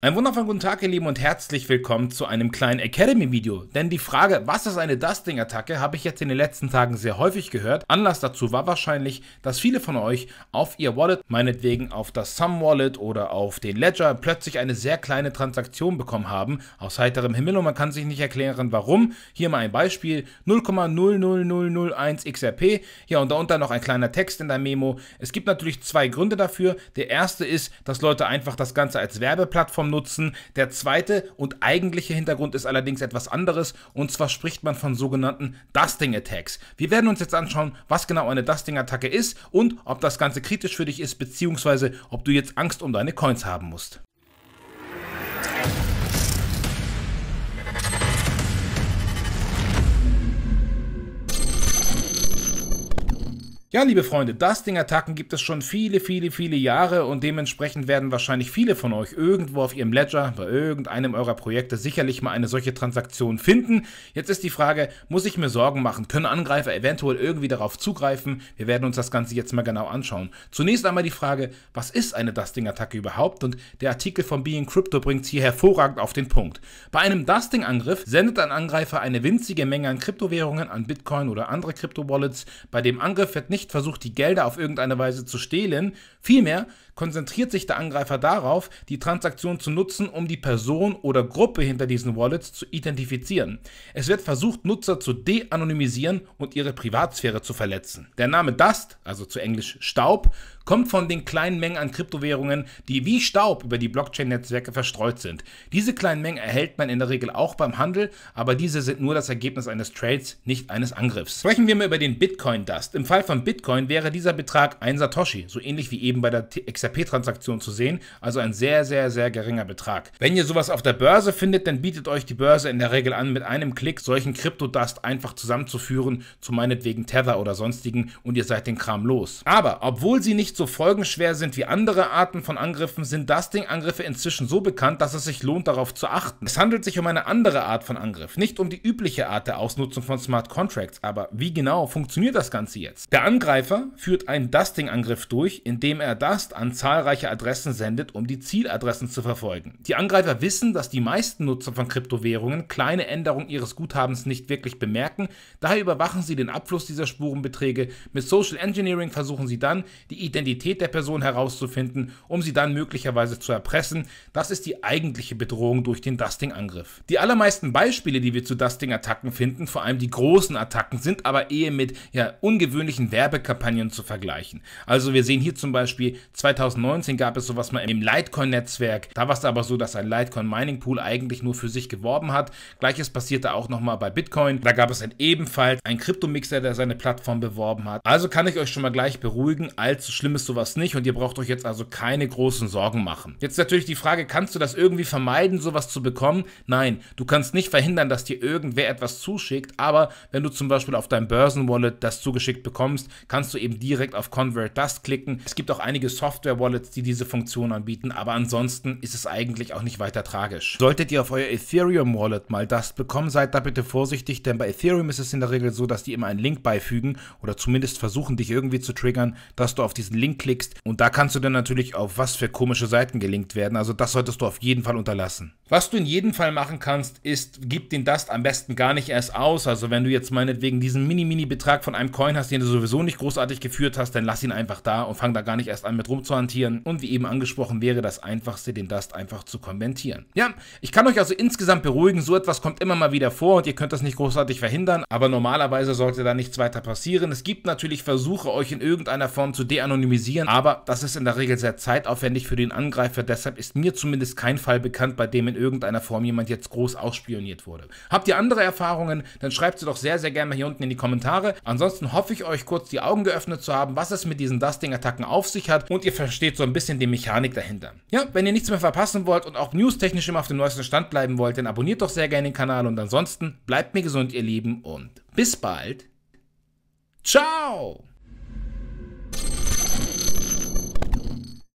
Einen wundervollen guten Tag, ihr Lieben, und herzlich willkommen zu einem kleinen Academy-Video. Denn die Frage, was ist eine Dusting-Attacke, habe ich jetzt in den letzten Tagen sehr häufig gehört. Anlass dazu war wahrscheinlich, dass viele von euch auf ihr Wallet, meinetwegen auf das Sum Wallet oder auf den Ledger, plötzlich eine sehr kleine Transaktion bekommen haben, aus heiterem Himmel, und man kann sich nicht erklären, warum. Hier mal ein Beispiel, 0,00001 XRP, ja, und darunter noch ein kleiner Text in der Memo. Es gibt natürlich zwei Gründe dafür. Der erste ist, dass Leute einfach das Ganze als Werbeplattform nutzen. Der zweite und eigentliche Hintergrund ist allerdings etwas anderes und zwar spricht man von sogenannten Dusting Attacks. Wir werden uns jetzt anschauen, was genau eine Dusting Attacke ist und ob das Ganze kritisch für dich ist, beziehungsweise ob du jetzt Angst um deine Coins haben musst. Ja, liebe Freunde, Dusting-Attacken gibt es schon viele, viele, viele Jahre und dementsprechend werden wahrscheinlich viele von euch irgendwo auf ihrem Ledger bei irgendeinem eurer Projekte sicherlich mal eine solche Transaktion finden. Jetzt ist die Frage, muss ich mir Sorgen machen? Können Angreifer eventuell irgendwie darauf zugreifen? Wir werden uns das Ganze jetzt mal genau anschauen. Zunächst einmal die Frage, was ist eine Dusting-Attacke überhaupt? Und der Artikel von Being Crypto bringt es hier hervorragend auf den Punkt. Bei einem Dusting-Angriff sendet ein Angreifer eine winzige Menge an Kryptowährungen, an Bitcoin oder andere Kryptowallets. Bei dem Angriff wird nicht nicht versucht, die Gelder auf irgendeine Weise zu stehlen. Vielmehr konzentriert sich der Angreifer darauf, die Transaktion zu nutzen, um die Person oder Gruppe hinter diesen Wallets zu identifizieren. Es wird versucht, Nutzer zu de-anonymisieren und ihre Privatsphäre zu verletzen. Der Name Dust, also zu Englisch Staub, kommt von den kleinen Mengen an Kryptowährungen, die wie Staub über die Blockchain-Netzwerke verstreut sind. Diese kleinen Mengen erhält man in der Regel auch beim Handel, aber diese sind nur das Ergebnis eines Trades, nicht eines Angriffs. Sprechen wir mal über den Bitcoin Dust. Im Fall von Bitcoin wäre dieser Betrag ein Satoshi, so ähnlich wie eben bei der XRP-Transaktion zu sehen, also ein sehr, sehr, sehr geringer Betrag. Wenn ihr sowas auf der Börse findet, dann bietet euch die Börse in der Regel an, mit einem Klick solchen Krypto-Dust einfach zusammenzuführen, zu meinetwegen Tether oder sonstigen und ihr seid den Kram los. Aber obwohl sie nicht so folgenschwer sind wie andere Arten von Angriffen, sind Dusting-Angriffe inzwischen so bekannt, dass es sich lohnt, darauf zu achten. Es handelt sich um eine andere Art von Angriff, nicht um die übliche Art der Ausnutzung von Smart Contracts. Aber wie genau funktioniert das Ganze jetzt? Der Angreifer führt einen Dusting-Angriff durch, indem er Dust an zahlreiche Adressen sendet, um die Zieladressen zu verfolgen. Die Angreifer wissen, dass die meisten Nutzer von Kryptowährungen kleine Änderungen ihres Guthabens nicht wirklich bemerken, daher überwachen sie den Abfluss dieser Spurenbeträge. Mit Social Engineering versuchen sie dann, die Identität der Person herauszufinden, um sie dann möglicherweise zu erpressen. Das ist die eigentliche Bedrohung durch den Dusting-Angriff. Die allermeisten Beispiele, die wir zu Dusting-Attacken finden, vor allem die großen Attacken, sind aber eher mit ja, ungewöhnlichen Werbekampagnen zu vergleichen. Also wir sehen hier zum Beispiel 2019 gab es sowas mal im Litecoin-Netzwerk. Da war es aber so, dass ein Litecoin-Mining-Pool eigentlich nur für sich geworben hat. Gleiches passierte auch nochmal bei Bitcoin. Da gab es dann ebenfalls einen Kryptomixer, der seine Plattform beworben hat. Also kann ich euch schon mal gleich beruhigen, allzu schlimm ist sowas nicht und ihr braucht euch jetzt also keine großen Sorgen machen. Jetzt natürlich die Frage, kannst du das irgendwie vermeiden, sowas zu bekommen? Nein, du kannst nicht verhindern, dass dir irgendwer etwas zuschickt, aber wenn du zum Beispiel auf deinem Börsenwallet das zugeschickt bekommst, kannst du eben direkt auf Convert Dust klicken. Es gibt auch einige Software-Wallets, die diese Funktion anbieten, aber ansonsten ist es eigentlich auch nicht weiter tragisch. Solltet ihr auf euer Ethereum-Wallet mal Dust bekommen, seid da bitte vorsichtig, denn bei Ethereum ist es in der Regel so, dass die immer einen Link beifügen oder zumindest versuchen, dich irgendwie zu triggern, dass du auf diesen Link klickst. Und da kannst du dann natürlich auf was für komische Seiten gelinkt werden. Also das solltest du auf jeden Fall unterlassen. Was du in jedem Fall machen kannst, ist, gib den Dust am besten gar nicht erst aus. Also wenn du jetzt meinetwegen diesen Mini-Mini-Betrag von einem Coin hast, den du sowieso nicht großartig geführt hast, dann lass ihn einfach da und fang da gar nicht erst an mit rumzuhantieren. Und wie eben angesprochen, wäre das einfachste, den Dust einfach zu konvertieren. Ja, ich kann euch also insgesamt beruhigen, so etwas kommt immer mal wieder vor und ihr könnt das nicht großartig verhindern, aber normalerweise sollte da nichts weiter passieren. Es gibt natürlich Versuche, euch in irgendeiner Form zu de-anonymisieren anonymisieren, aber das ist in der Regel sehr zeitaufwendig für den Angreifer. Deshalb ist mir zumindest kein Fall bekannt, bei dem in irgendeiner Form jemand jetzt groß ausspioniert wurde. Habt ihr andere Erfahrungen, dann schreibt sie doch sehr, sehr gerne hier unten in die Kommentare. Ansonsten hoffe ich euch kurz die Augen geöffnet zu haben, was es mit diesen Dusting-Attacken auf sich hat und ihr versteht so ein bisschen die Mechanik dahinter. Ja, wenn ihr nichts mehr verpassen wollt und auch newstechnisch immer auf dem neuesten Stand bleiben wollt, dann abonniert doch sehr gerne den Kanal und ansonsten bleibt mir gesund, ihr Lieben, und bis bald. Ciao!